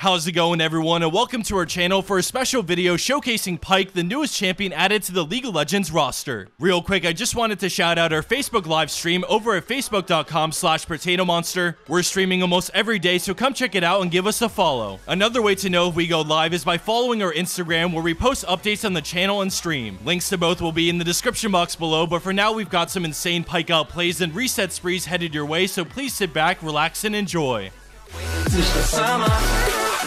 How's it going everyone and welcome to our channel for a special video showcasing Pyke, the newest champion added to the League of Legends roster. Real quick, I just wanted to shout out our Facebook live stream over at facebook.com slash Protatomonster. We're streaming almost every day, so come check it out and give us a follow. Another way to know if we go live is by following our Instagram where we post updates on the channel and stream. Links to both will be in the description box below, but for now we've got some insane Pyke out plays and reset sprees headed your way, so please sit back, relax, and enjoy.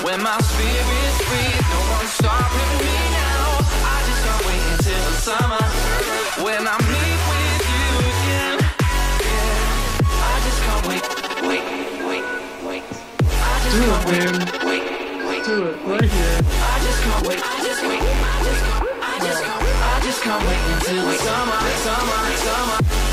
When my spirit's free, no one's stopping me now. I just can't wait until the summer. When I meet with you again. Yeah. I just can't wait, wait, wait, wait. I just Do can't it, wait, wait, wait. Do it right here. I just can't wait, I just wait. I just can't, I just can't, I just can't wait until the summer, summer, summer.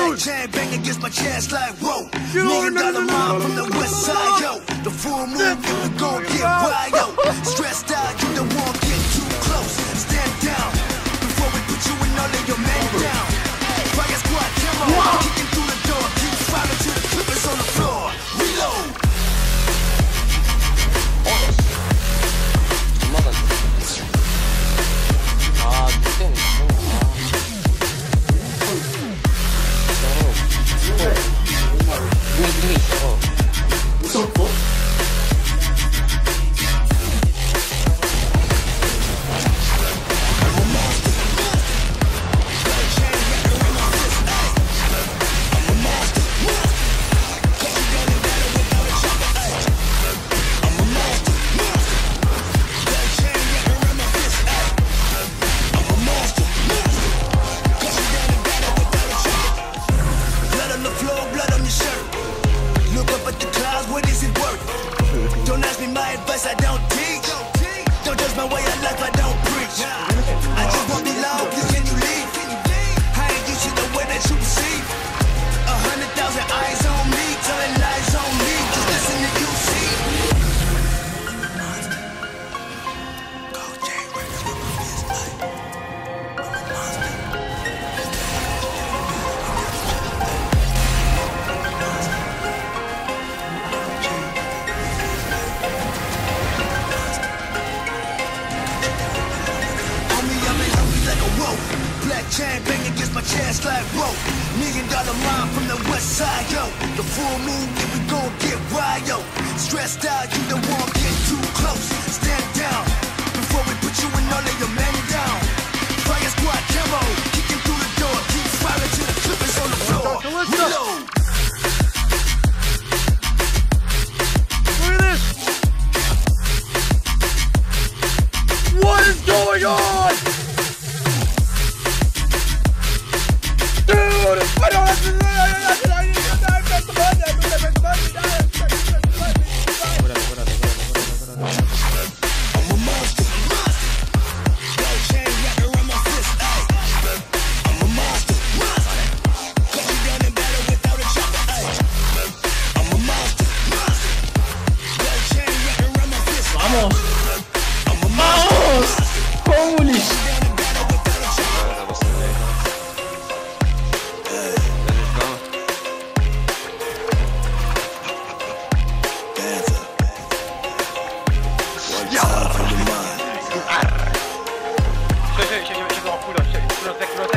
chain bang against my chest like whoa. You Million dollar mom from the west side, yo. The full moon, you can go get wild, yo. Stressed out, you don't want to get too close. Stand down before we put you in all of your men down. My advice, I don't teach. Don't judge my way of life, I don't preach. I just want the law. real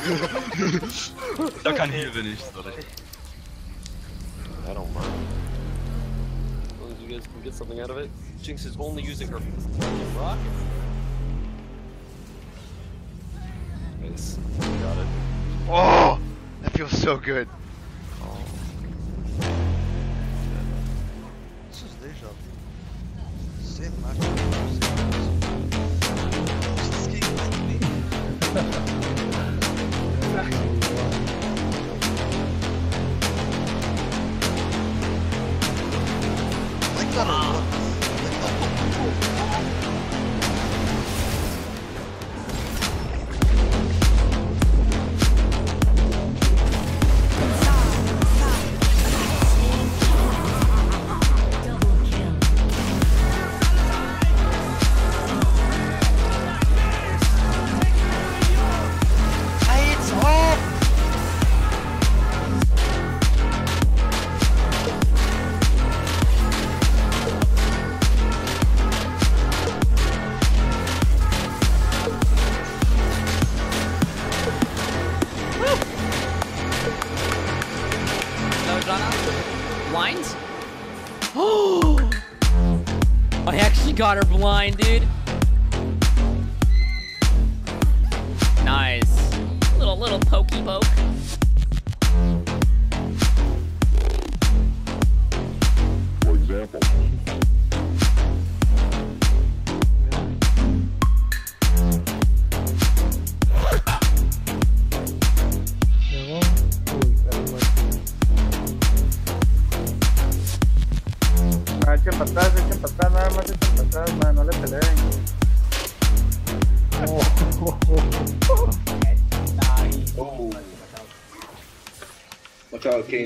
da kann Hilfe nichts, oder? I don't mind. As long as you guys can get something out of it. Jinx is only using her rock. Nice. Got it. Oh! That feels so good. desejando. Você mata você. Quem vai comigo? Janna? Blind? Oh! I actually got her blind, dude. Nice. Little little pokey poke. Ah,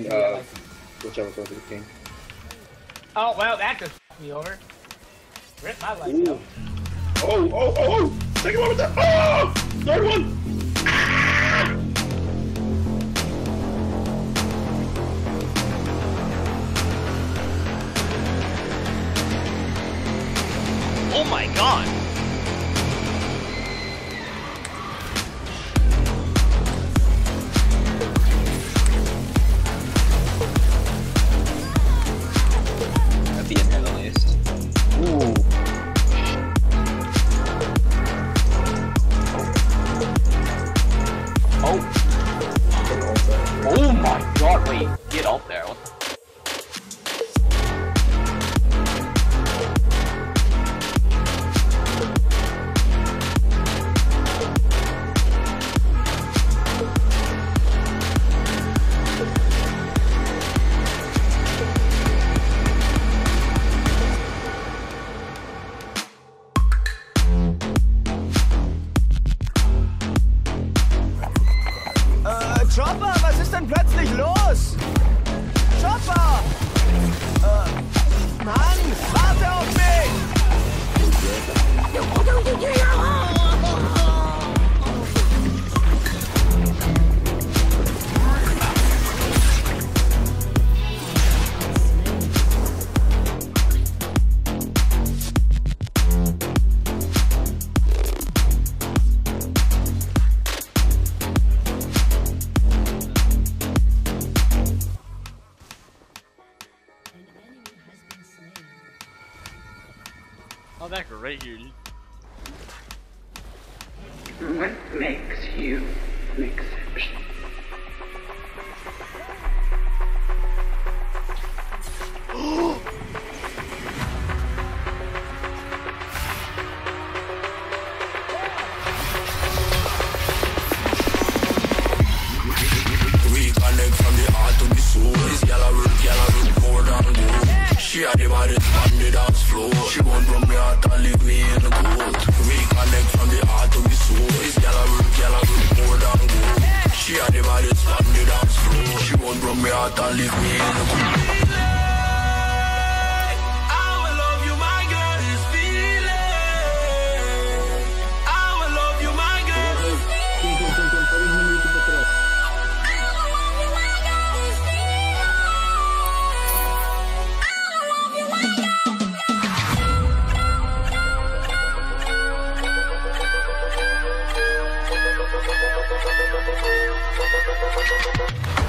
Watch out, Kayn. Uh, watch out, watch out, Kayn. Oh, well, that just f***ed me over. Rip my life, Ooh. yo. Oh, oh, oh, oh! Second one with that. Oh! Third one! Oh my god! Valley. Oh, that right here. What makes you an exception? She had the baddest on the dance floor. She won't from me heart and leave me in the cold. Reconnect from the heart to the soul. This gal a root, gal a root more than gold. She had the baddest on the dance floor. She won't from me heart and leave me in the cold. フフフフ。